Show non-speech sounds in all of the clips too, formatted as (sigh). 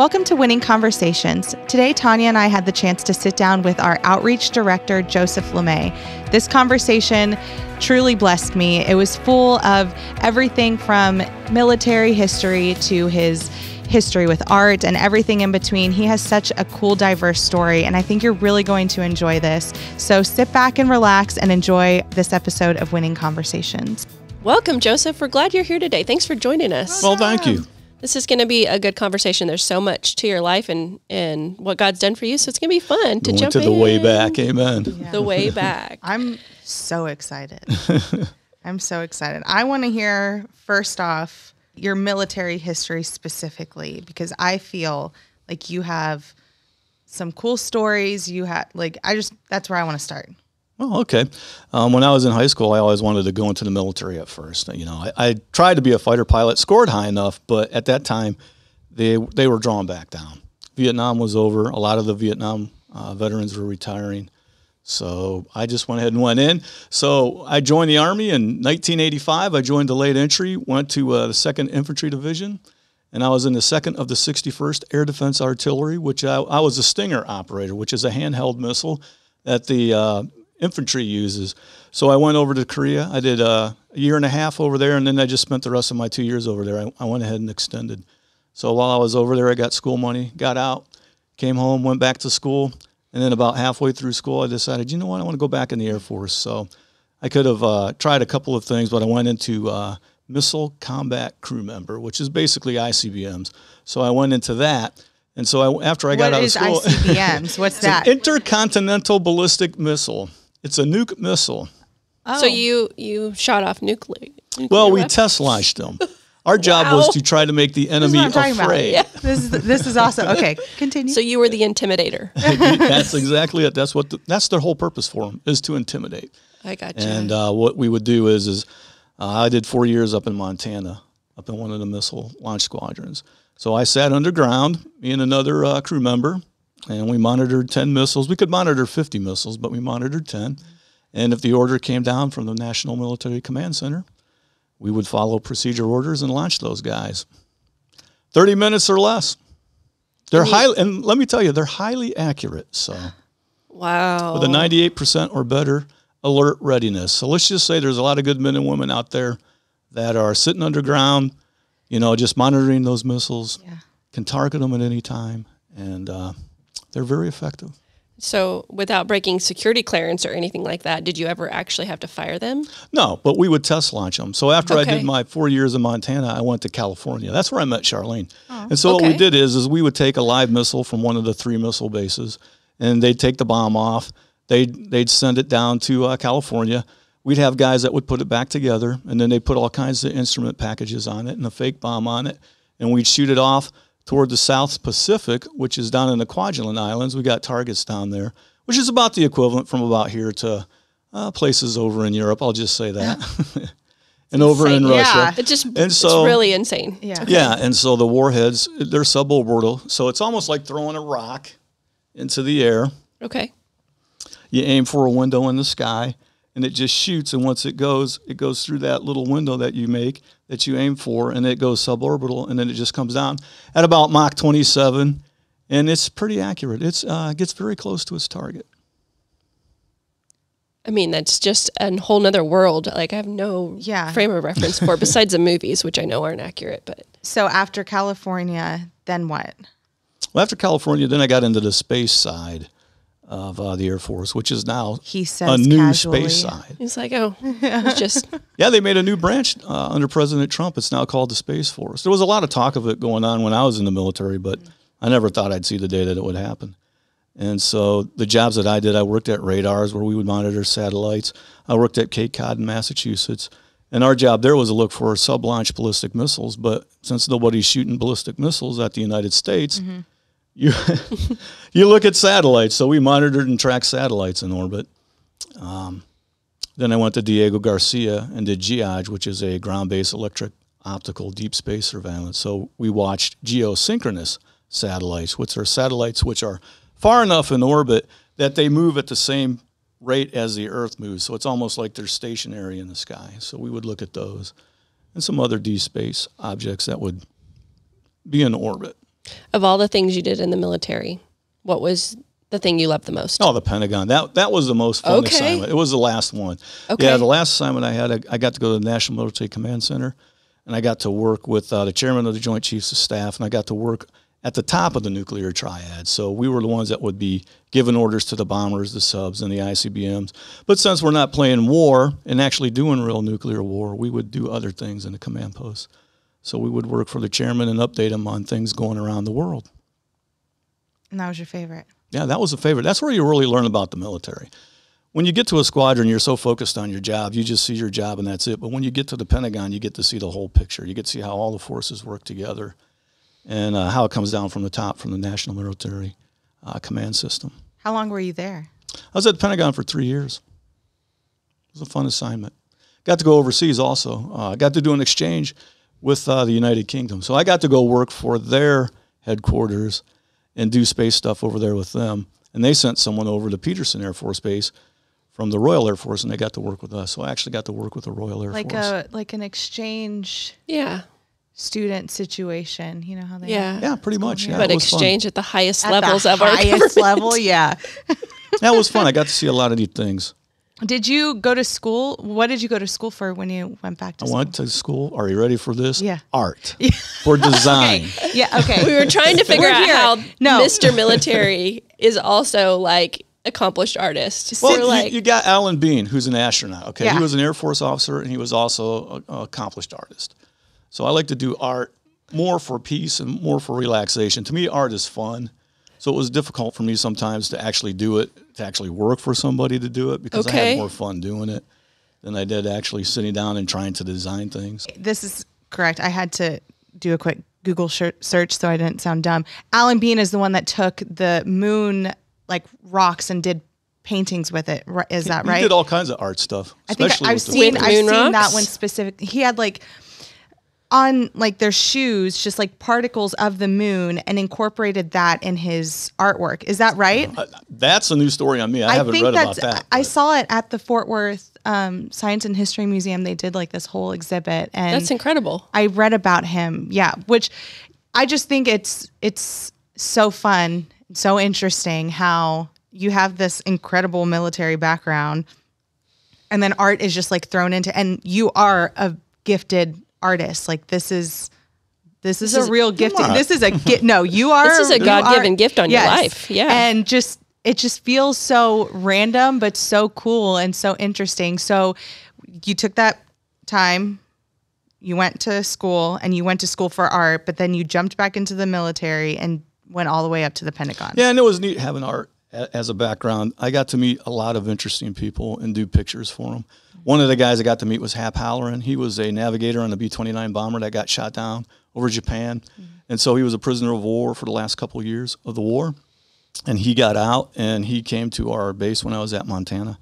Welcome to Winning Conversations. Today, Tonya and I had the chance to sit down with our outreach director, Joseph LeMay. This conversation truly blessed me. It was full of everything from military history to his history with art and everything in between. He has such a cool, diverse story, and I think you're really going to enjoy this. So sit back and relax and enjoy this episode of Winning Conversations. Welcome, Joseph. We're glad you're here today. Thanks for joining us. Well, thank you. This is going to be a good conversation. There's so much to your life and and what God's done for you, so it's going to be fun to Going jump to the in. way back. Amen. The way back. (laughs) I'm so excited. (laughs) I'm so excited. I want to hear first off your military history specifically because I feel like you have some cool stories. You had like I just that's where I want to start. Oh, okay. Um, when I was in high school, I always wanted to go into the military at first. You know, I, I tried to be a fighter pilot, scored high enough, but at that time, they they were drawn back down. Vietnam was over. A lot of the Vietnam uh, veterans were retiring. So I just went ahead and went in. So I joined the Army in 1985. I joined the late entry, went to uh, the 2nd Infantry Division, and I was in the 2nd of the 61st Air Defense Artillery, which I, I was a Stinger operator, which is a handheld missile that the uh, infantry uses. So I went over to Korea. I did uh, a year and a half over there, and then I just spent the rest of my two years over there. I, I went ahead and extended. So while I was over there, I got school money, got out, came home, went back to school, and then about halfway through school, I decided, you know what, I want to go back in the Air Force. So I could have uh, tried a couple of things, but I went into uh, missile combat crew member, which is basically ICBMs. So I went into that. And so I, after I got What out of school, (laughs) ICBMs? What's it's an that? intercontinental ballistic missile. It's a nuke missile. Oh. So you you shot off nuclear. nuclear Well, we weapons? test launched them. Our job was to try to make the This is enemy what I'm talking afraid. about. This is this is awesome. (laughs) Okay, continue. So you were the intimidator. (laughs) that's exactly it. That's what the, that's their whole purpose for them is to intimidate. I got you. And uh, what we would do is, is uh, I did four years up in Montana, up in one of the missile launch squadrons. So I sat underground, me and another uh, crew member, and we monitored 10 missiles. We could monitor 50 missiles, but we monitored 10. And if the order came down from the National Military Command Center, we would follow procedure orders and launch those guys. 30 minutes or less. They're highly, and let me tell you, they're highly accurate. So wow. with a 98% or better alert readiness. So let's just say there's a lot of good men and women out there that are sitting underground, you know, just monitoring those missiles, Yeah. can target them at any time, and uh, they're very effective. So without breaking security clearance or anything like that, did you ever actually have to fire them? No, but we would test launch them. So after I did my four years in Montana, I went to California. That's where I met Charlene. and so what we did is, is we would take a live missile from one of the three missile bases, and they'd take the bomb off. They'd they'd send it down to uh, California. We'd have guys that would put it back together, and then they put all kinds of instrument packages on it and a fake bomb on it, and we'd shoot it off toward the South Pacific, which is down in the Kwajalein Islands. We got targets down there, which is about the equivalent from about here to uh, places over in Europe. I'll just say that. (laughs) and over in insane. Russia. Yeah. It just And so- it's really insane. yeah. Yeah, and so the warheads, they're suborbital. So it's almost like throwing a rock into the air. Okay. You aim for a window in the sky, and it just shoots. And once it goes, it goes through that little window that you make that you aim for, and it goes suborbital, and then it just comes down at about Mach 27, and it's pretty accurate. It's uh, gets very close to its target. I mean, that's just a whole nother world. Like I have no Yeah. frame of reference for (laughs) besides the movies, which I know aren't accurate, but So after California, then what? Well, after California, then I got into the space side of uh, the Air Force, which is now He a new casually. space side. He's like, oh, it's just (laughs) Yeah, they made a new branch uh, under President Trump. It's now called the Space Force. There was a lot of talk of it going on when I was in the military, but I never thought I'd see the day that it would happen. And so the jobs that I did, I worked at radars where we would monitor satellites. I worked at Cape Cod in Massachusetts. And our job there was to look for sub launch ballistic missiles. But since nobody's shooting ballistic missiles at the United States, you, (laughs) you look at satellites. So we monitored and tracked satellites in orbit. Um, then I went to Diego Garcia and did GEODSS, which is a ground-based electric optical deep space surveillance. So we watched geosynchronous satellites, which are satellites which are far enough in orbit that they move at the same rate as the Earth moves. So it's almost like they're stationary in the sky. So we would look at those and some other deep space objects that would be in orbit. Of all the things you did in the military, what was the thing you loved the most? Oh, the Pentagon. That that was the most fun Okay. assignment. It was the last one. Okay. Yeah, the last assignment I had, I, I got to go to the National Military Command Center, and I got to work with uh, the chairman of the Joint Chiefs of Staff, and I got to work at the top of the nuclear triad. So we were the ones that would be giving orders to the bombers, the subs, and the ICBMs. But since we're not playing war and actually doing real nuclear war, we would do other things in the command post. So we would work for the chairman and update him on things going around the world. And that was your favorite. Yeah, that was a favorite. That's where you really learn about the military. When you get to a squadron, you're so focused on your job, you just see your job and that's it. But when you get to the Pentagon, you get to see the whole picture. You get to see how all the forces work together and uh, how it comes down from the top from the National Military uh, Command System. How long were you there? I was at the Pentagon for three years. It was a fun assignment. Got to go overseas also. Uh, got to do an exchange with uh, the United Kingdom. So I got to go work for their headquarters and do space stuff over there with them. And they sent someone over to Peterson Air Force Base from the Royal Air Force, and they got to work with us. So I actually got to work with the Royal Air Like Force. Like a like an exchange Yeah. student situation. You know how they Yeah. yeah, pretty much. Yeah, but it was fun. exchange at the highest At levels the of our highest (laughs) level. Yeah. That was fun. I got to see a lot of neat things. Did you go to school? What did you go to school for when you went back to I school? went to school. Are you ready for this? Yeah. Art (laughs) for design. Yeah. Okay. We were trying to figure We're out here. how No. Mr. Military is also like accomplished artist. Well, We're you- like, you, got Alan Bean, who's an astronaut. Okay, Yeah. he was an Air Force officer, and he was also an accomplished artist. So I like to do art more for peace and more for relaxation. To me, art is fun. So it was difficult for me sometimes to actually do it, to actually work for somebody to do it, because I had more fun doing it than I did actually sitting down and trying to design things. this is correct. I had to do a quick Google search so I didn't sound dumb. Alan Bean is the one that took the moon like rocks and did paintings with it. Is that He right? He did all kinds of art stuff. I think I've seen I've moon seen that one specific. He had like on like their shoes, just like particles of the moon, and incorporated that in his artwork. Is that right? That's a new story on me. I, haven't read about that. I but- saw it at the Fort Worth um, Science and History Museum. They did like this whole exhibit, and that's incredible. I read about him. Yeah, which I just think it's it's so fun, so interesting how you have this incredible military background and then art is just like thrown into and you are a gifted artist. Like this is this is This a is- real gift. This is a gift. No, (laughs) you are. This is a God-given gift on your life. Yeah. and just it just feels so random, but so cool and so interesting. So you took that time you went to school and you went to school for art, but then you jumped back into the military and went all the way up to the Pentagon. Yeah, and it was neat having art a- as a background. I got to meet a lot of interesting people and do pictures for them. One of the guys I got to meet was Hap Halloran. He was a navigator on the B 29 bomber that got shot down over Japan. Mm-hmm. And so he was a prisoner of war for the last couple of years of the war. And he got out and he came to our base when I was at Montana.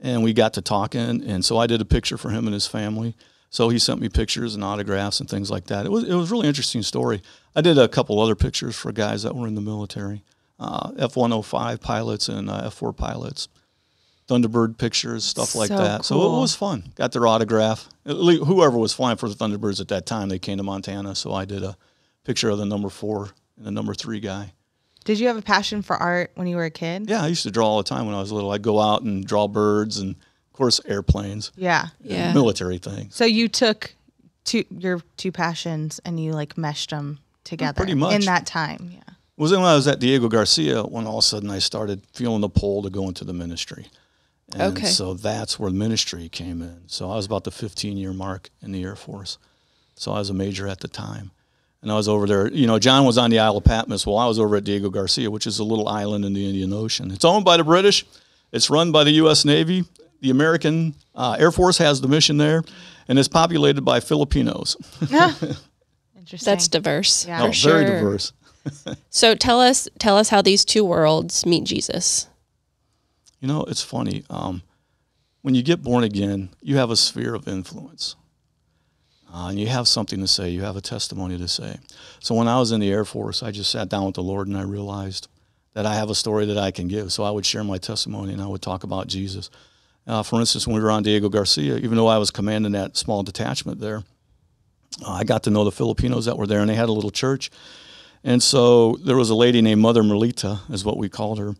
And we got to talking. And so I did a picture for him and his family. So he sent me pictures and autographs and things like that. It was, it was a really interesting story. I did a couple other pictures for guys that were in the military uh, F 105 pilots and uh, F 4 pilots, Thunderbird pictures, stuff like So that. So it was fun. Got their autograph. At lea- Whoever was flying for the Thunderbirds at that time, they came to Montana. So I did a picture of the number four and the number three guy. Did you have a passion for art when you were a kid? Yeah, I used to draw all the time when I was little. I'd go out and draw birds and, of course, airplanes, Yeah. Yeah. military things. So you took two your two passions and you like meshed them together pretty much. in that time. Yeah. It was then when I was at Diego Garcia when all of a sudden I started feeling the pull to go into the ministry. And Okay. so that's where the ministry came in. So I was about the 15 year mark in the Air Force. So I was a major at the time. And I was over there, you know, John was on the Isle of Patmos. while I was over at Diego Garcia, which is a little island in the Indian Ocean. It's owned by the British, it's run by the U.S. Navy. The American uh, Air Force has the mission there, and it's populated by Filipinos. (laughs) Interesting. That's diverse. Yeah. For Oh, sure. very diverse. So tell us tell us how these two worlds meet Jesus. You know, it's funny. Um, when you get born again, you have a sphere of influence. Uh, and you have something to say, you have a testimony to say. So when I was in the Air Force, I just sat down with the Lord and I realized that I have a story that I can give. So I would share my testimony and I would talk about Jesus. Uh, for instance, when we were on Diego Garcia, even though I was commanding that small detachment there, uh, I got to know the Filipinos that were there and they had a little church. And so there was a lady named Mother Merlita, is what we called her.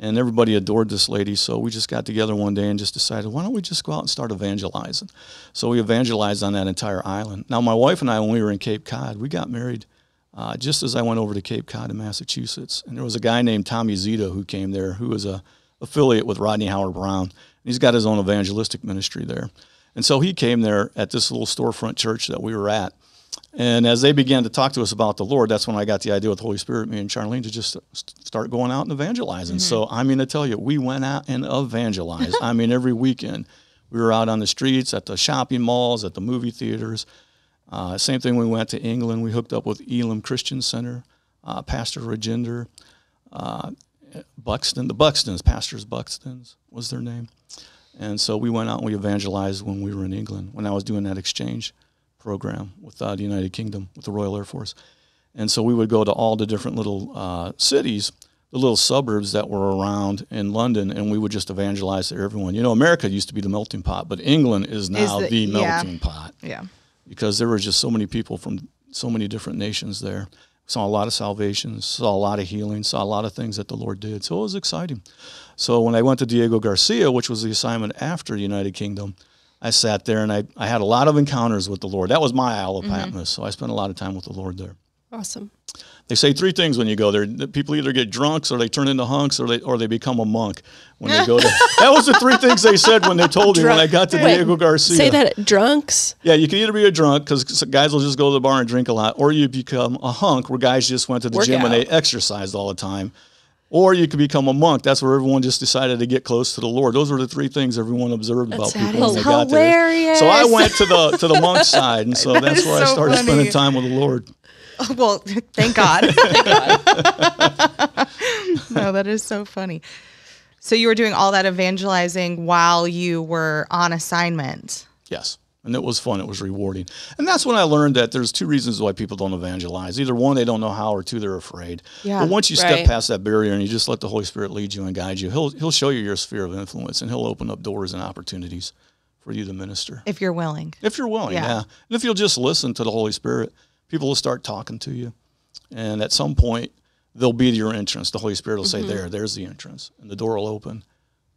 And everybody adored this lady. So we just got together one day and just decided, why don't we just go out and start evangelizing? So we evangelized on that entire island. Now, my wife and I, when we were in Cape Cod, we got married uh, just as I went over to Cape Cod in Massachusetts. And there was a guy named Tommy Zito who came there who was a affiliate with Rodney Howard Browne. He's got his own evangelistic ministry there. And so he came there at this little storefront church that we were at. And as they began to talk to us about the Lord, that's when I got the idea with the Holy Spirit, me and Charlene, to just start going out and evangelizing. Mm-hmm. So, I mean, to tell you, we went out and evangelized. (laughs) I mean, every weekend we were out on the streets, at the shopping malls, at the movie theaters. Uh, same thing, we went to England. We hooked up with Elam Christian Center, uh, Pastor Regender, uh, Buxton, the Buxtons, Pastors Buxtons was their name. And so we went out and we evangelized when we were in England, when I was doing that exchange program with uh, the United Kingdom, with the Royal Air Force. And so we would go to all the different little uh, cities, the little suburbs that were around in London, and we would just evangelize to everyone. You know, America used to be the melting pot, but England is now is the, the, melting yeah. pot. Yeah. Because there were just so many people from so many different nations there. Saw a lot of salvations, saw a lot of healing, saw a lot of things that the Lord did. So it was exciting. So when I went to Diego Garcia, which was the assignment after the United Kingdom, I sat there and I, I had a lot of encounters with the Lord. That was my Isle of mm-hmm. Patmos. So I spent a lot of time with the Lord there. Awesome. They say three things when you go there. People either get drunks or they turn into hunks or they or they become a monk when they go there. (laughs) that was the three things they said when they told me when I got to Wait, Diego Garcia. Say that drunks. Yeah, you can either be a drunk because guys will just go to the bar and drink a lot, or you become a hunk where guys just went to the Work gym out. and they exercised all the time. Or you could become a monk. That's where everyone just decided to get close to the Lord. Those were the three things everyone observed that's about people when they got there. So I went to the to the monk (laughs) side, and so that that's where so I started funny. spending time with the Lord. Oh, well, thank God. (laughs) thank God. no, that is so funny. So you were doing all that evangelizing while you were on assignment. Yes and it was fun. It was rewarding, and that's when I learned that there's two reasons why people don't evangelize. Either one, they don't know how, or two, they're afraid. Yeah, but once you right. step past that barrier and you just let the Holy Spirit lead you and guide you, he'll he'll show you your sphere of influence, and he'll open up doors and opportunities for you to minister if you're willing. If you're willing, yeah. yeah. And if you'll just listen to the Holy Spirit, people will start talking to you, and at some point, they'll be your entrance. The Holy Spirit will mm-hmm. say, "There, there's the entrance," and the door will open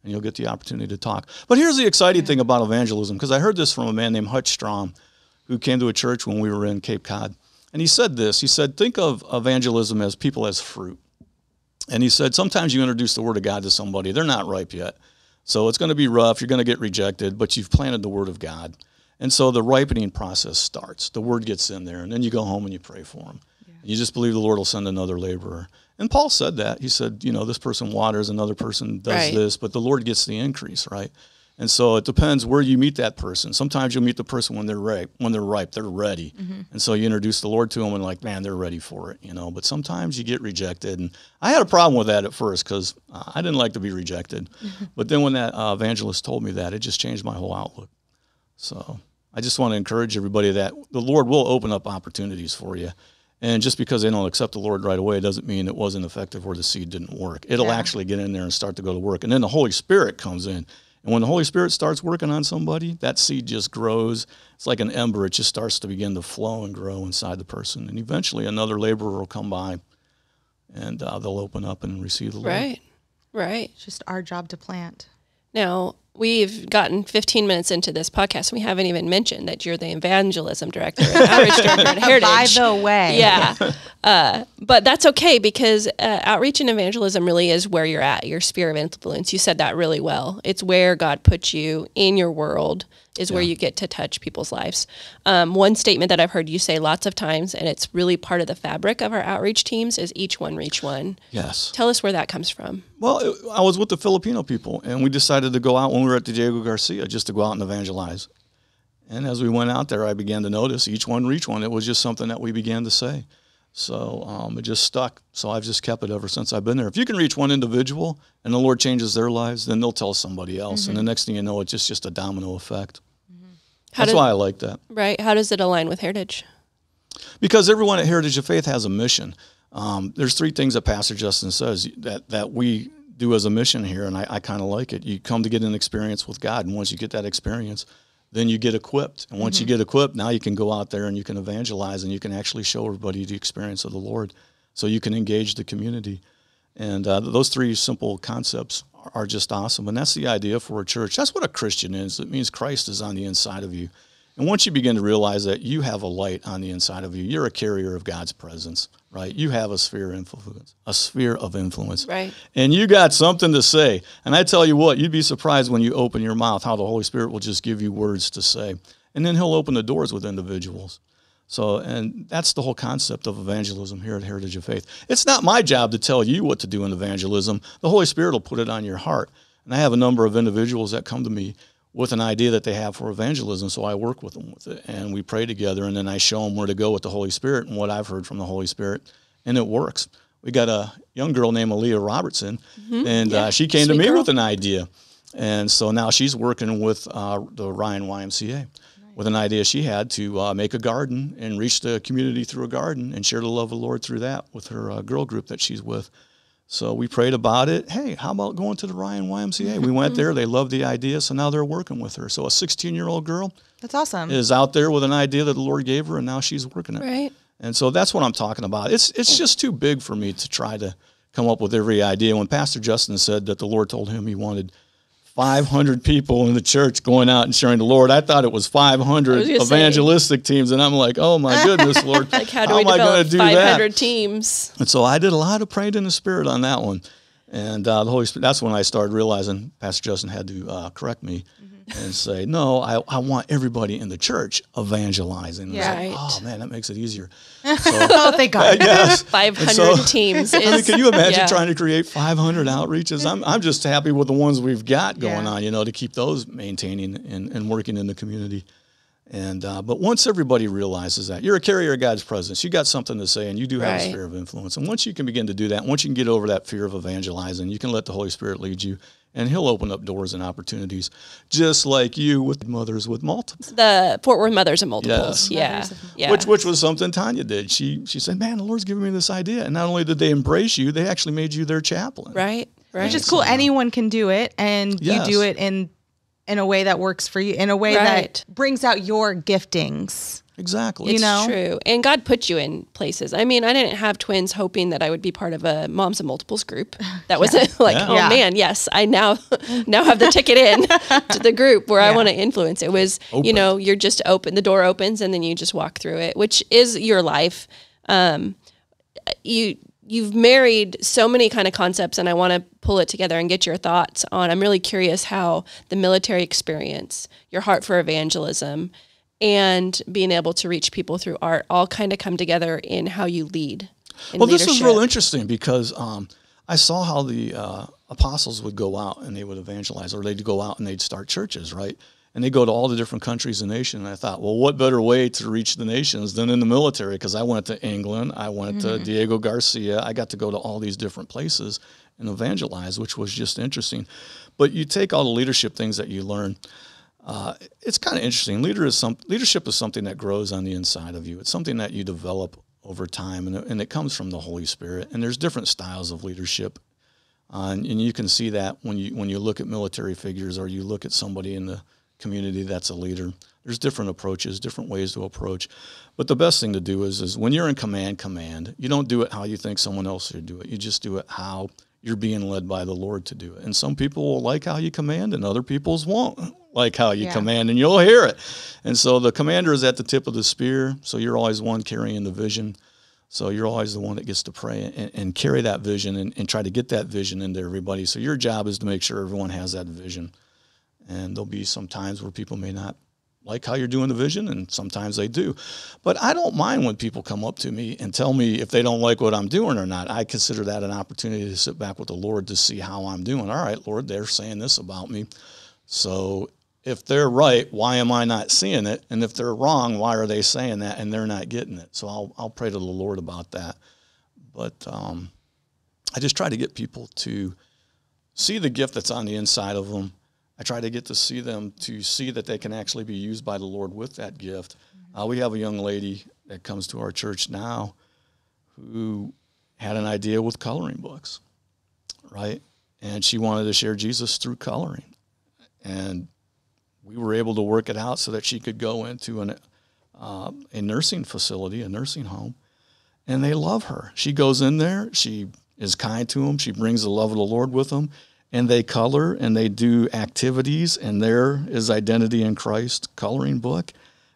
and you'll get the opportunity to talk. But here's the exciting thing about evangelism, because I heard this from a man named Hutch Strom, who came to a church when we were in Cape Cod. And he said this he said, Think of evangelism as people as fruit. And he said, Sometimes you introduce the Word of God to somebody, they're not ripe yet. So it's going to be rough, you're going to get rejected, but you've planted the Word of God. And so the ripening process starts. The Word gets in there, and then you go home and you pray for them. Yeah. You just believe the Lord will send another laborer. And Paul said that. He said, you know, this person waters, another person does right. this, but the Lord gets the increase, right? And so it depends where you meet that person. Sometimes you'll meet the person when they're ripe, when they're ripe, they're ready. Mm-hmm. And so you introduce the Lord to them and like, man, they're ready for it, you know. But sometimes you get rejected. And I had a problem with that at first because I didn't like to be rejected. Mm-hmm. But then when that uh, evangelist told me that, it just changed my whole outlook. So I just want to encourage everybody that the Lord will open up opportunities for you. And just because they don't accept the Lord right away doesn't mean it wasn't effective or the seed didn't work. It'll yeah. actually get in there and start to go to work. And then the Holy Spirit comes in. And when the Holy Spirit starts working on somebody, that seed just grows. It's like an ember. It just starts to begin to flow and grow inside the person. And eventually another laborer will come by and uh, they'll open up and receive the Lord. Right, right. It's just our job to plant. Now, we've gotten 15 minutes into this podcast. We haven't even mentioned that you're the evangelism director and outreach director at Heritage. (laughs) By the way. Yeah. Uh, but that's okay because uh, outreach and evangelism really is where you're at, your sphere of influence. You said that really well. It's where God puts you in your world is yeah. where you get to touch people's lives. Um, one statement that I've heard you say lots of times, and it's really part of the fabric of our outreach teams, is each one reach one. Yes. Tell us where that comes from. Well, I was with the Filipino people, and we decided to go out when we were at the Diego Garcia just to go out and evangelize. And as we went out there, I began to notice each one reach one. It was just something that we began to say. So um, it just stuck. So I've just kept it ever since I've been there. If you can reach one individual and the Lord changes their lives, then they'll tell somebody else. Mm-hmm. And the mm-hmm. next thing you know, it's just, just a domino effect. Mm-hmm. That's why I like that. Right. How does it align with Heritage? Because everyone at Heritage of Faith has a mission. Um, there's three things that Pastor Justin says that, that we do as a mission here, and I, I kind of like it. You come to get an experience with God, and once you get that experience, then you get equipped. And once mm-hmm. you get equipped, now you can go out there and you can evangelize and you can actually show everybody the experience of the Lord. so you can engage the community. And uh, those three simple concepts are just awesome. And that's the idea for a church. That's what a Christian is. It means Christ is on the inside of you. And once you begin to realize that you have a light on the inside of you, you're a carrier of God's presence, right? You have a sphere of influence, a sphere of influence. Right. And you got something to say. And I tell you what, you'd be surprised when you open your mouth how the Holy Spirit will just give you words to say. And then he'll open the doors with individuals. So, and that's the whole concept of evangelism here at Heritage of Faith. It's not my job to tell you what to do in evangelism. The Holy Spirit will put it on your heart. And I have a number of individuals that come to me with an idea that they have for evangelism, so I work with them with it. And we pray together, and then I show them where to go with the Holy Spirit and what I've heard from the Holy Spirit, and it works. We got a young girl named Aaliyah Robertson, and Yeah. uh, she came to me girl. with an idea. And so now she's working with uh, the Ryan YMCA with an idea she had to uh, make a garden and reach the community through a garden and share the love of the Lord through that with her uh, girl group that she's with. So we prayed about it. Hey, how about going to the Ryan YMCA? We went there. They loved the idea, so now they're working with her. So a 16 year old girl That's awesome. is out there with an idea that the Lord gave her, and now she's working it. Right. And so that's what I'm talking about. It's it's just too big for me to try to come up with every idea. When Pastor Justin said that the Lord told him he wanted 500 people in the church going out and sharing the Lord, I thought it was 500 was gonna say. evangelistic teams, and I'm like, oh my goodness, (laughs) Lord, Like, how do we am I going to do 500 that? teams? And so I did a lot of praying in the Spirit on that one. And uh, the Holy Spirit, that's when I started realizing Pastor Justin had to uh, correct me Mm-hmm. And say, no, I, I want everybody in the church evangelizing. And I Yeah. like, Right. oh, man, that makes it easier. (laughs) oh, thank God. (laughs) yes. (laughs) 500 so- teams. I mean, can you imagine yeah. trying to create 500 outreaches? I'm, I'm just happy with the ones we've got going Yeah. on, you know, to keep those maintaining and, and working in the community. And uh, but once everybody realizes that you're a carrier of God's presence, you got something to say, and you do have a sphere of influence. And once you can begin to do that, once you can get over that fear of evangelizing, you can let the Holy Spirit lead you, and He'll open up doors and opportunities, just like you with mothers with multiple. the Fort Worth Mothers and Multiples. Yes. Yeah. Yeah. Which which was something Tonya did. She she said, "Man, the Lord's giving me this idea." And not only did they embrace you, they actually made you their chaplain. right. Right. Which is cool. Anyone can do it, and Yes. you do it in in a way that works for you, in a way Right. that brings out your giftings. Exactly. You know? True. And God put you in places. I mean, I didn't have twins hoping that I would be part of a moms and multiples group. That wasn't (laughs) (laughs) like, Yeah. oh Yeah. man, yes, I now (laughs) now have the ticket in to the group where I want to influence. It was, you know, you're just open, the door opens and then you just walk through it, which is your life. Um, you you've married so many kind of concepts and I want to pull it together and get your thoughts on. I'm really curious how the military experience, your heart for evangelism, and being able to reach people through art all kind of come together in how you lead. In Well, this was real interesting because um, I saw how the uh, apostles would go out and they would evangelize, or they'd go out and they'd start churches, right? And they go to all the different countries and nations. And I thought, well, what better way to reach the nations than in the military? Because I went to England, I went to Diego Garcia, I got to go to all these different places and evangelize, which was just interesting. But you take all the leadership things that you learn. Uh, it's kind of interesting. Leader is some leadership is something that grows on the inside of you. It's something that you develop over time, and it, and it comes from the Holy Spirit. And there's different styles of leadership, uh, and, and you can see that when you when you look at military figures or you look at somebody in the community that's a leader. There's different approaches, different ways to approach. But the best thing to do is is when you're in command, command. You don't do it how you think someone else should do it. You just do it how you're being led by the Lord to do it. And some people will like how you command, and other people's won't like how you Yeah. command, and you'll hear it. And so the commander is at the tip of the spear, so you're always one carrying the vision. So you're always the one that gets to pray and, and carry that vision and, and try to get that vision into everybody. So your job is to make sure everyone has that vision. And there'll be some times where people may not like how you're doing the vision, and sometimes they do. But I don't mind when people come up to me and tell me if they don't like what I'm doing or not. I consider that an opportunity to sit back with the Lord to see how I'm doing. All right, Lord, they're saying this about me. So if they're right, why am I not seeing it? And if they're wrong, why are they saying that and they're not getting it? So I'll, I'll pray to the Lord about that. But um, I just try to get people to see the gift that's on the inside of them. I try to get to see them to see that they can actually be used by the Lord with that gift. Uh, we have a young lady that comes to our church now who had an idea with coloring books, right? And she wanted to share Jesus through coloring. And we were able to work it out so that she could go into an, uh, a nursing facility, a nursing home, and they love her. She goes in there, she is kind to them, she brings the love of the Lord with them, and they color and they do activities, and there is identity in Christ coloring book,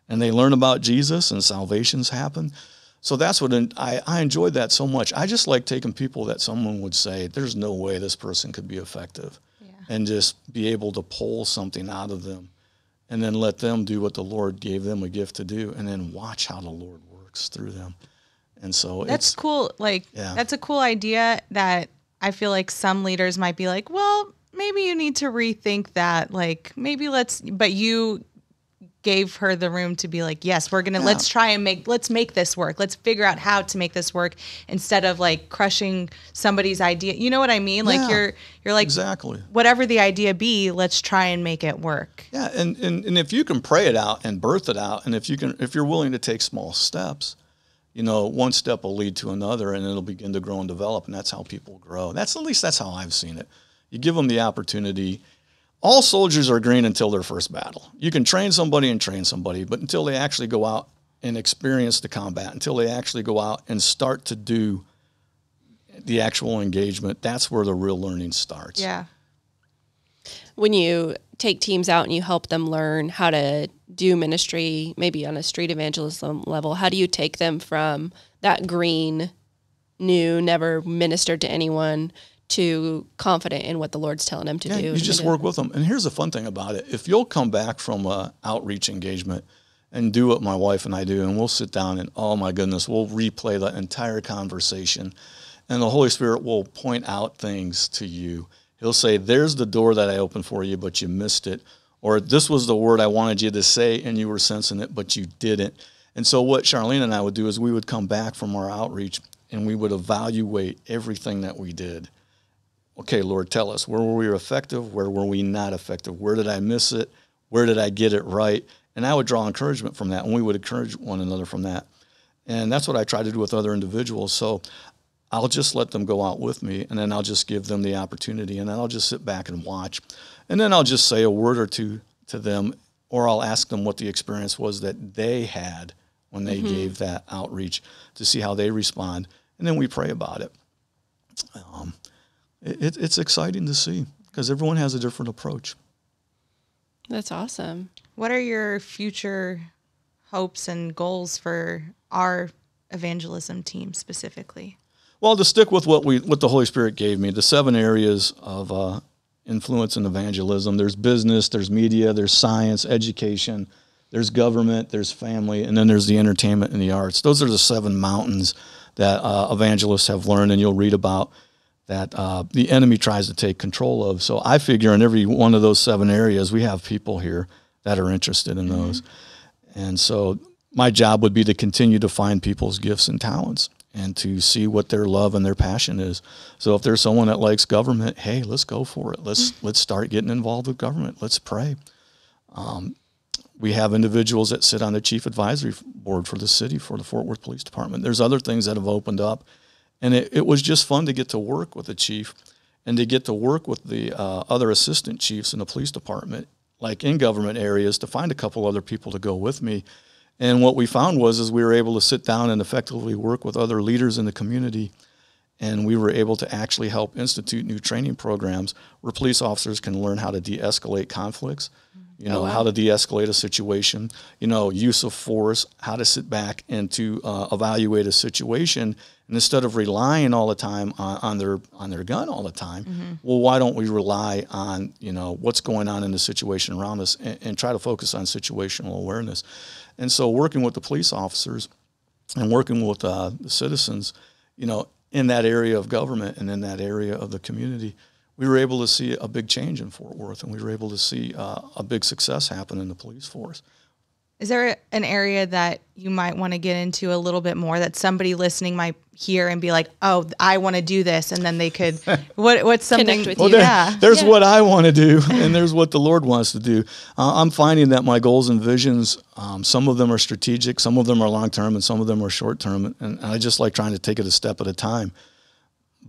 and they learn about Jesus, and salvations happen. So that's what I, I enjoyed that so much. I just like taking people that someone would say, "There's no way this person could be effective," yeah. and just be able to pull something out of them, and then let them do what the Lord gave them a gift to do, and then watch how the Lord works through them. And so that's cool. Like yeah. that's a cool idea that I feel like some leaders might be like, well, maybe you need to rethink that. Like maybe let's, but you gave her the room to be like, yes, we're gonna yeah. let's try and make let's make this work. Let's figure out how to make this work instead of like crushing somebody's idea. You know what I mean? Like yeah, you're you're like exactly whatever the idea be, let's try and make it work. Yeah, and, and and if you can pray it out and birth it out, and if you can if you're willing to take small steps, you know, one step will lead to another and it'll begin to grow and develop. And that's how people grow. That's at least that's how I've seen it. You give them the opportunity. All soldiers are green until their first battle. You can train somebody and train somebody, but until they actually go out and experience the combat, until they actually go out and start to do the actual engagement, that's where the real learning starts. Yeah. When you take teams out and you help them learn how to do ministry, maybe on a street evangelism level, how do you take them from that green, new, never ministered to anyone to confident in what the Lord's telling them to yeah, do? You just work with them. And here's the fun thing about it if you'll come back from a outreach engagement and do what my wife and I do, and we'll sit down and oh my goodness, we'll replay the entire conversation, and the Holy Spirit will point out things to you. He'll say, There's the door that I opened for you, but you missed it or this was the word I wanted you to say and you were sensing it, but you didn't. And so what Charlene and I would do is we would come back from our outreach and we would evaluate everything that we did. Okay, Lord, tell us where were we effective? Where were we not effective? Where did I miss it? Where did I get it right? And I would draw encouragement from that, and we would encourage one another from that. And that's what I try to do with other individuals. So I'll just let them go out with me, and then I'll just give them the opportunity, and then I'll just sit back and watch. And then I'll just say a word or two to them, or I'll ask them what the experience was that they had when they mm-hmm. gave that outreach to see how they respond. And then we pray about it. Um, it it's exciting to see because everyone has a different approach. That's awesome. What are your future hopes and goals for our evangelism team specifically? Well, to stick with what we what the Holy Spirit gave me, the seven areas of uh, influence and evangelism. There's business, there's media, there's science, education, there's government, there's family, and then there's the entertainment and the arts. Those are the seven mountains that uh, evangelists have learned, and you'll read about that uh, the enemy tries to take control of. So I figure in every one of those seven areas, we have people here that are interested in those. Mm-hmm. And so my job would be to continue to find people's gifts and talents and to see what their love and their passion is. So if there's someone that likes government, hey, let's go for it. Let's let's start getting involved with government. Let's pray. Um, we have individuals that sit on the chief advisory board for the city for the Fort Worth Police Department. There's other things that have opened up, and it, it was just fun to get to work with the chief and to get to work with the uh, other assistant chiefs in the police department, like in government areas, to find a couple other people to go with me and what we found was is we were able to sit down and effectively work with other leaders in the community and we were able to actually help institute new training programs where police officers can learn how to de-escalate conflicts you know oh, wow. how to de-escalate a situation you know use of force how to sit back and to uh, evaluate a situation and instead of relying all the time on, on their on their gun all the time mm-hmm. well why don't we rely on you know what's going on in the situation around us and, and try to focus on situational awareness and so, working with the police officers and working with uh, the citizens, you know, in that area of government and in that area of the community, we were able to see a big change in Fort Worth, and we were able to see uh, a big success happen in the police force. Is there an area that you might want to get into a little bit more that somebody listening might hear and be like, "Oh, I want to do this," and then they could (laughs) what what's something? well, there, yeah, there's yeah. what I want to do, and there's what the Lord wants to do. Uh, I'm finding that my goals and visions, um, some of them are strategic, some of them are long term, and some of them are short term, and I just like trying to take it a step at a time.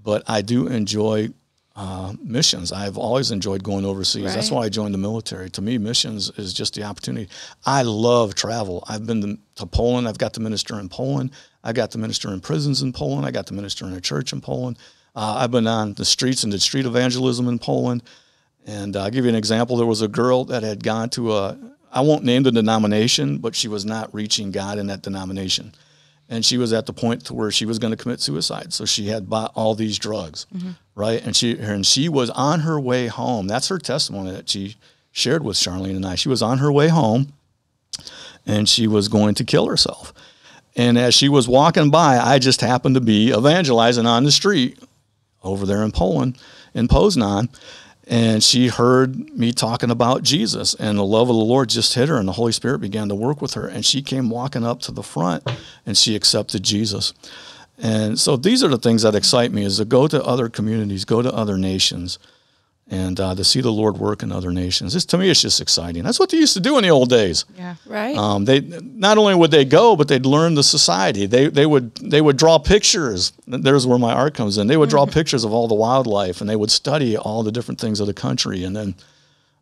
But I do enjoy uh, missions. I've always enjoyed going overseas. Right. That's why I joined the military. To me, missions is just the opportunity. I love travel. I've been to, to Poland. I've got to minister in Poland. I got to minister in prisons in Poland. I got to minister in a church in Poland. Uh, I've been on the streets and did street evangelism in Poland. And uh, I'll give you an example. There was a girl that had gone to a, I won't name the denomination, but she was not reaching God in that denomination. And she was at the point to where she was going to commit suicide. So she had bought all these drugs, mm-hmm. right? And she and she was on her way home. That's her testimony that she shared with Charlene and I. She was on her way home, and she was going to kill herself. And as she was walking by, I just happened to be evangelizing on the street over there in Poland, in Poznan. And she heard me talking about Jesus, and the love of the Lord just hit her, and the Holy Spirit began to work with her. And she came walking up to the front, and she accepted Jesus. And so these are the things that excite me: is to go to other communities, go to other nations, and uh, to see the Lord work in other nations. This, to me, it's just exciting. That's what they used to do in the old days. Yeah. Right. Um, they not only would they go, but they'd learn the society. They they would they would draw pictures. There's where my art comes in. They would draw pictures of all the wildlife, and they would study all the different things of the country, and then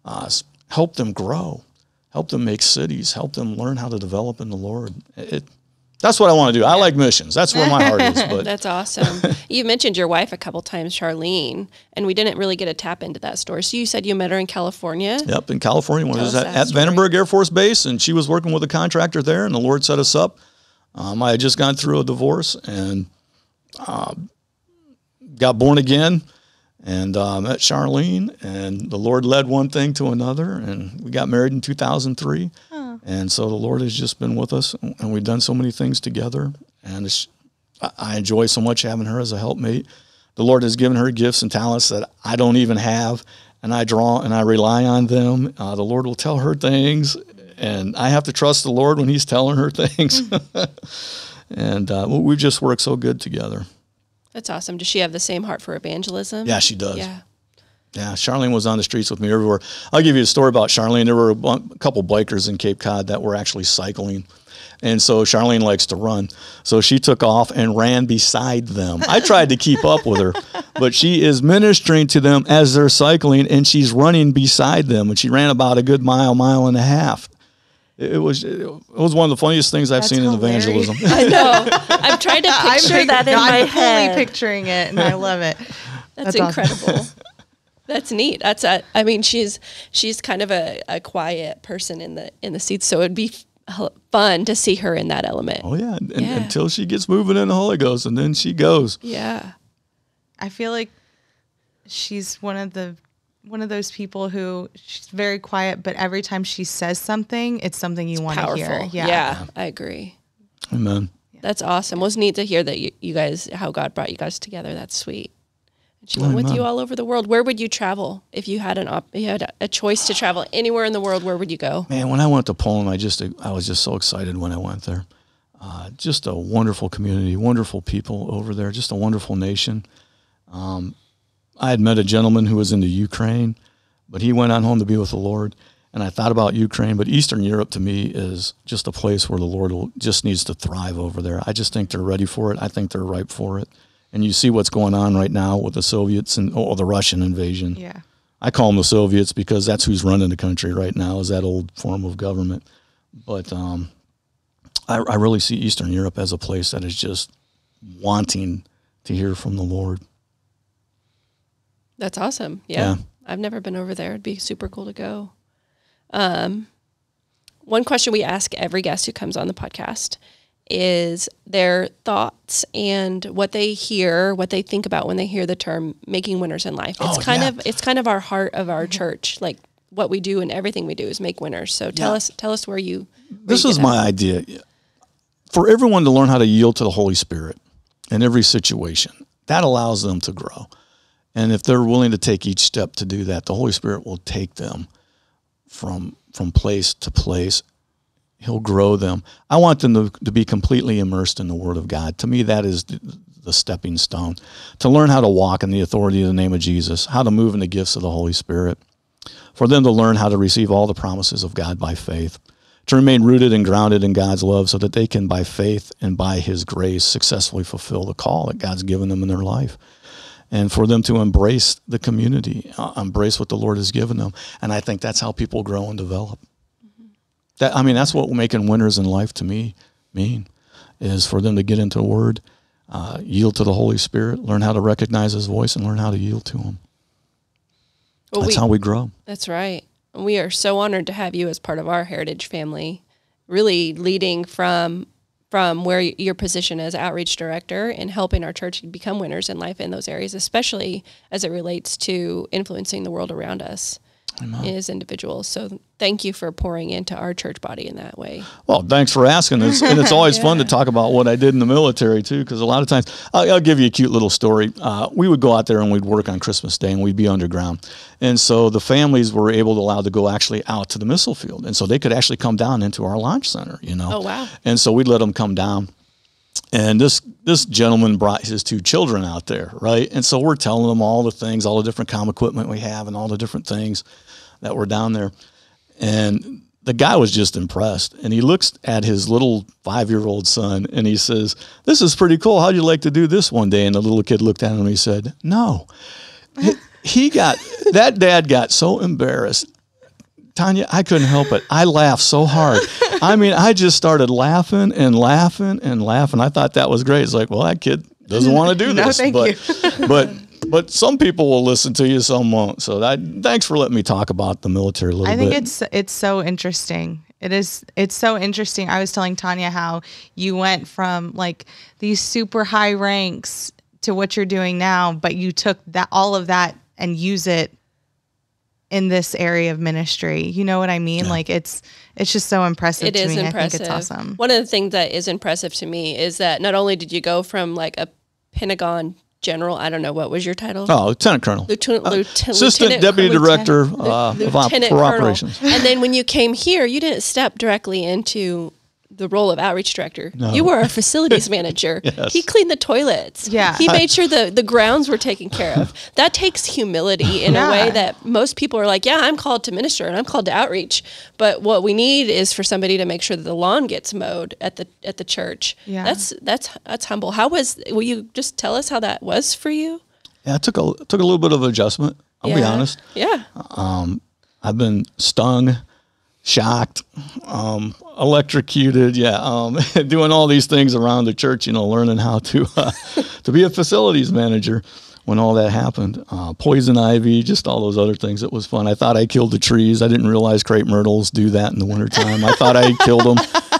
uh, help them grow, help them make cities, help them learn how to develop in the Lord. It, that's what I want to do. I like missions. That's where my heart is. (laughs) But That's awesome. you mentioned your wife a couple times, Charlene, and we didn't really get a tap into that story. So you said you met her in California. Yep, in California when I was at, at. Vandenberg Air Force Base, and she was working with a contractor there, and the Lord set us up. Um, I had just gone through a divorce and um, got born again, and uh, met Charlene, and the Lord led one thing to another, and we got married in 2003. And so the Lord has just been with us, and we've done so many things together, and it's, I- I enjoy so much having her as a helpmate. The Lord has given her gifts and talents that I don't even have, and I draw and I rely on them. Uh, the Lord will tell her things, and I have to trust the Lord when He's telling her (laughs) things. (laughs) and uh, we- we've just worked so good together. That's awesome. Does she have the same heart for evangelism? Yeah, she does. Yeah. Yeah, Charlene was on the streets with me everywhere. I'll give you a story about Charlene. There were a, couple bikers in Cape Cod that were actually cycling. And so Charlene likes to run. So she took off and ran beside them. I tried to keep up with her, (laughs) but she is ministering to them as they're cycling and she's running beside them. And she ran about a good mile, mile and a half. It, it was it was one of the funniest things I've That's seen in hilarious. evangelism. (laughs) I know. (laughs) I'm trying to I'm picture pic- that in I'm my fully head. picturing it, and I love it. That's, That's awesome. Incredible. That's neat. That's a, I mean, she's she's kind of a, a quiet person in the in the seats, so it'd be fun to see her in that element. Oh yeah, and, Yeah. until she gets moving in the Holy Ghost, and then she goes. Yeah. I feel like she's one of the one of those people who she's very quiet, but every time she says something, it's something you want to hear. Yeah. yeah, I agree. Amen. That's awesome. It was neat to hear that you, you guys how God brought you guys together. That's sweet. She went with you all over the world. Where would you travel if you had an op- you had a choice to travel anywhere in the world? Where would you go? Man, when I went to Poland, I just I was just so excited when I went there. Uh, just a wonderful community, wonderful people over there, just a wonderful nation. Um, I had met a gentleman who was into Ukraine, but he went on home to be with the Lord. And I thought about Ukraine, but Eastern Europe to me is just a place where the Lord will, just needs to thrive over there. I just think they're ready for it. I think they're ripe for it. And you see what's going on right now with the Soviets and oh, the Russian invasion. Yeah. I call them the Soviets because that's who's running the country right now is that old form of government. But um, I, I really see Eastern Europe as a place that is just wanting to hear from the Lord. That's awesome. Yeah. Yeah. I've never been over there. It'd be super cool to go. Um, one question we ask every guest who comes on the podcast is their thoughts and what they hear, what they think about when they hear the term making winners in life. It's Oh, kind yeah. of it's kind of our heart of our church. Like what we do and everything we do is make winners. So tell Yeah. us tell us where you where This you is my that. idea for everyone to learn how to yield to the Holy Spirit in every situation. That allows them to grow. And if they're willing to take each step to do that, the Holy Spirit will take them from from place to place. He'll grow them. I want them to, to be completely immersed in the Word of God. To me, that is the, the stepping stone to learn how to walk in the authority of the name of Jesus, how to move in the gifts of the Holy Spirit, for them to learn how to receive all the promises of God by faith, to remain rooted and grounded in God's love so that they can, by faith and by His grace, successfully fulfill the call that God's given them in their life. And for them to embrace the community, uh, embrace what the Lord has given them. And I think that's how people grow and develop. That I mean, that's what making winners in life to me mean. is for them to get into the Word, uh, yield to the Holy Spirit, learn how to recognize His voice, and learn how to yield to Him. Well, That's we- how we grow. That's right. We are so honored to have you as part of our heritage family, really leading from from where your position as outreach director and helping our church become winners in life in those areas, especially as it relates to influencing the world around us as individuals. So thank you for pouring into our church body in that way. Well, thanks for asking. It's, and it's always (laughs) fun to talk about what I did in the military too, because a lot of times I'll, I'll give you a cute little story. Uh, we would go out there and we'd work on Christmas Day, and we'd be underground, and so the families were able to allow to go actually out to the missile field, and so they could actually come down into our launch center. You know. Oh, wow. And so we'd let them come down. And this this gentleman brought his two children out there, right? And so we're telling them all the things, all the different comm equipment we have, and all the different things that were down there. And the guy was just impressed. And he looks at his little five year old son and he says, This is pretty cool. How'd you like to do this one day? And the little kid looked at him and he said, No. He- He got, that dad got so embarrassed. Tonya, I couldn't help it. I laughed so hard. I mean, I just started laughing and laughing and laughing. I thought that was great. It's like, well, that kid doesn't want to do (laughs) No, this. thank but, you. (laughs) but but some people will listen to you, some won't. So that, thanks for letting me talk about the military a little bit. I think bit. it's it's so interesting. It is it's so interesting. I was telling Tonya how you went from like these super high ranks to what you're doing now, but you took that all of that and use it in this area of ministry. You know what I mean? Like it's it's just so impressive It to is me. impressive. I think it's awesome. One of the things that is impressive to me is that not only did you go from like a Pentagon general, I don't know what was your title, oh, Lieutenant Colonel. Lieutenant, lieutenant, Assistant Deputy colonel- Director uh, lieutenant for operations. And then when you came here, you didn't step directly into the role of outreach director. You were a facilities manager. (laughs) Yes. He cleaned the toilets. Yeah. He made (laughs) sure the, the grounds were taken care of. That takes humility in Yeah. a way that most people are like, yeah, I'm called to minister and I'm called to outreach. But what we need is for somebody to make sure that the lawn gets mowed at the at the church. Yeah. That's that's that's humble. How was will you just tell us how that was for you? Yeah, it took a it took a little bit of adjustment. I'll be honest. Yeah. Um, I've been stung, shocked, um, electrocuted. Yeah, um, (laughs) doing all these things around the church. You know, learning how to uh, (laughs) to be a facilities manager when all that happened. Uh, poison ivy, just all those other things. It was fun. I thought I killed the trees. I didn't realize crepe myrtles do that in the wintertime. I thought I killed them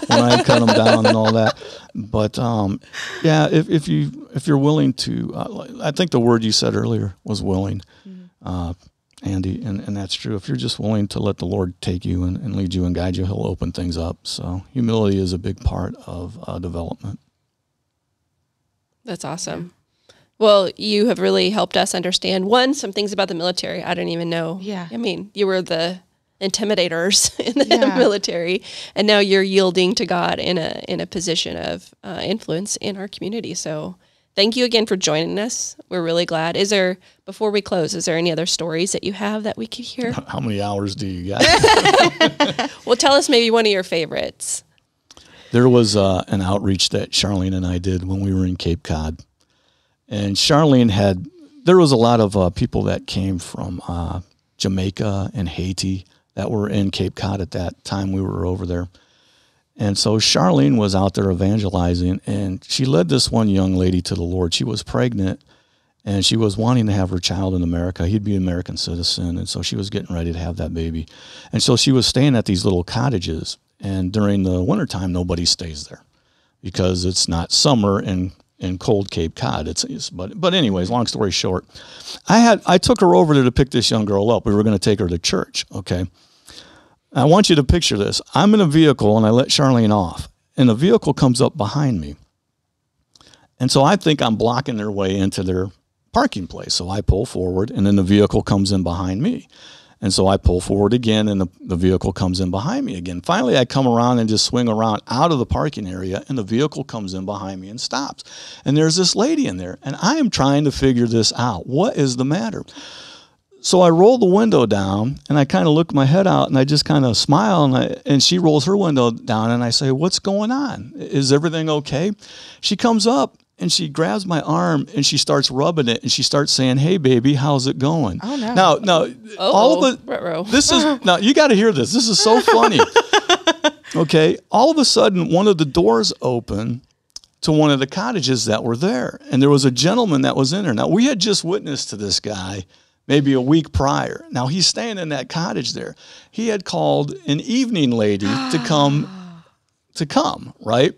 when I cut them down and all that. But um, yeah, if, if you if you're willing to, uh, I think the word you said earlier was willing. Uh, Andi, and, and that's true. If you're just willing to let the Lord take you and, and lead you and guide you, He'll open things up. So humility is a big part of uh, development. That's awesome. Well, you have really helped us understand one some things about the military. I didn't even know. Yeah. I mean, you were the intimidators (laughs) in the Yeah. military, and now you're yielding to God in a in a position of uh, influence in our community. So, thank you again for joining us. We're really glad. Is there before we close? Is there any other stories that you have that we could hear? (laughs) How many hours do you got? (laughs) (laughs) well, tell us maybe one of your favorites. there was uh, an outreach that Charlene and I did when we were in Cape Cod, and Charlene had there was a lot of uh, people that came from uh, Jamaica and Haiti that were in Cape Cod at that time we were over there. And so Charlene was out there evangelizing, and she led this one young lady to the Lord. She was pregnant, and she was wanting to have her child in America. He'd be an American citizen, and so she was getting ready to have that baby. And so she was staying at these little cottages, and during the wintertime, nobody stays there because it's not summer in, in cold Cape Cod. It's, it's but but anyways, long story short, I had I took her over there to pick this young girl up. We were going to take her to church. Okay, I want you to picture this. I'm in a vehicle and I let Charlene off, and the vehicle comes up behind me. And so I think I'm blocking their way into their parking place. So I pull forward, and then the vehicle comes in behind me. And so I pull forward again, and the, the vehicle comes in behind me again. Finally, I come around and just swing around out of the parking area, and the vehicle comes in behind me and stops. And there's this lady in there, and I am trying to figure this out. What is the matter? So I roll the window down and I kind of look my head out and I just kind of smile and, I, and she rolls her window down and I say, What's going on? Is everything okay? She comes up and she grabs my arm and she starts rubbing it and she starts saying, Hey, baby, how's it going? Oh, no. Now, now, all of Ruh-roh. (laughs) this is, now you got to hear this. This is so funny. (laughs) okay. All of a sudden, one of the doors open to one of the cottages that were there. And there was a gentleman that was in there. Now, we had just witnessed to this guy maybe a week prior. Now, he's staying in that cottage there. He had called an evening lady to (gasps) come, to come, right?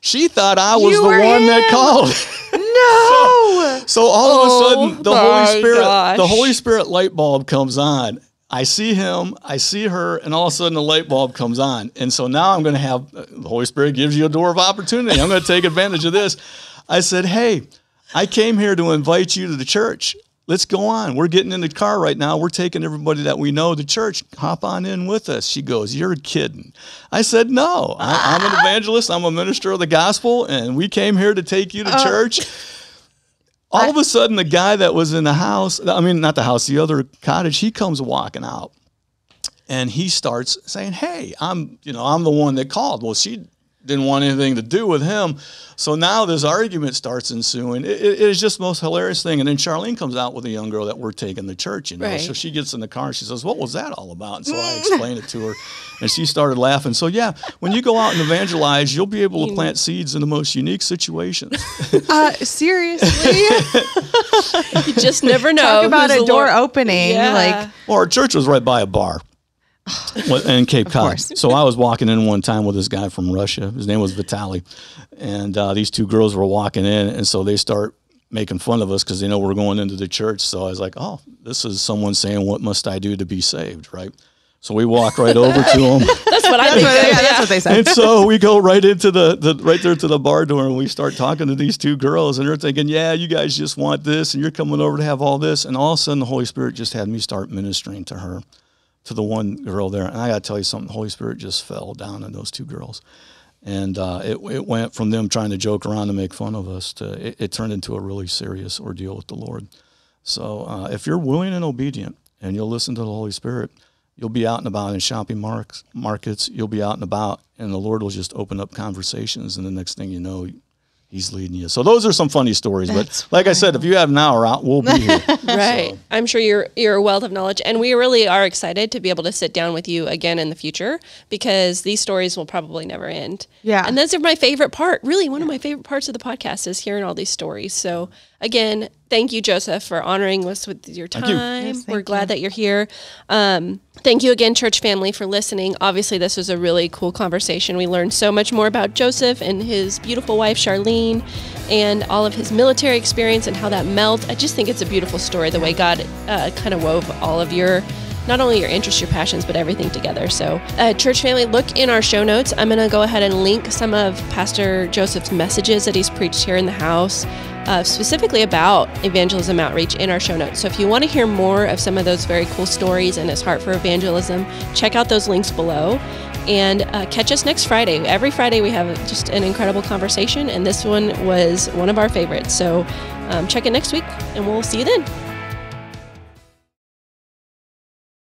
She thought I was You the one that called. (laughs) No. So all of a Oh sudden, the Holy Spirit, the. Holy Spirit light bulb comes on. I see him, I see her, and all of a sudden the light bulb comes on. And so now I'm going to have uh, the Holy Spirit gives you a door of opportunity. I'm going to take advantage of this. I said, Hey, I came here to invite you to the church. Let's go on. We're getting in the car right now. We're taking everybody that we know to church. Hop on in with us. She goes, You're kidding. I said, No, I, I'm an evangelist. I'm a minister of the gospel, and we came here to take you to oh. church (laughs) all of a sudden the guy that was in the house i mean not the house the other cottage he comes walking out and he starts saying hey i'm you know i'm the one that called well she didn't want anything to do with him. So now this argument starts ensuing. It, it- it is just the most hilarious thing. And then charlene comes out with a young girl that we're taking to church you know. Right. so she gets in the car and she says what was that all about? And so i (laughs) explained it to her and she started laughing. So yeah when you go out and evangelize you'll be able to plant seeds in the most unique situations. (laughs) Uh, seriously, (laughs) You just never know. talk about who's a door Lord- opening. Yeah. Like, Well, our church was right by a bar. What- (sighs) in Cape Cod. So I was walking in one time with this guy from Russia. His name was Vitali. And uh, these two girls were walking in. And so they start making fun of us because they know we're going into the church. So I was like, oh, this is someone saying, what must I do to be saved? Right. So we walk right over to them. (laughs) That's what I think. (laughs) yeah, that's what they said. and so we go right into the, the right there to the bar door and we start talking to these two girls and they're thinking, yeah, you guys just want this and you're coming over to have all this. And all of a sudden the Holy Spirit just had me start ministering to her, to the one girl there. And I got to tell you something, the Holy Spirit just fell down on those two girls. And uh, it, it went from them trying to joke around and make fun of us to it, it turned into a really serious ordeal with the Lord. So uh, if you're willing and obedient and you'll listen to the Holy Spirit, you'll be out and about in shopping marks, markets. You'll be out and about, and the Lord will just open up conversations. And the next thing you know, He's leading you. So those are some funny stories. That's but like I said, if you have an hour out, we'll be here. (laughs) Right. So- I'm sure you're you're a wealth of knowledge and we really are excited to be able to sit down with you again in the future because these stories will probably never end. Yeah. And those are my favorite part. Really, one of my favorite parts of the podcast is hearing all these stories. So again, thank you, Joseph, for honoring us with your time. you. Yes, We're glad you. that you're here. Um, thank you again, church family, for listening. Obviously, this was a really cool conversation. We learned so much more about Joseph and his beautiful wife, Charlene, and all of his military experience and how that melts. I just think it's a beautiful story, the way God uh, kind of wove all of your. Not only your interests, your passions, but everything together. So, uh, church family, look in our show notes. I'm going to go ahead and link some of Pastor Joseph's messages that he's preached here in the house uh, specifically about evangelism outreach in our show notes. So if you want to hear more of some of those very cool stories and his heart for evangelism, check out those links below. And uh, catch us next Friday. Every Friday we have just an incredible conversation, and this one was one of our favorites. So um, check it next week, and we'll see you then.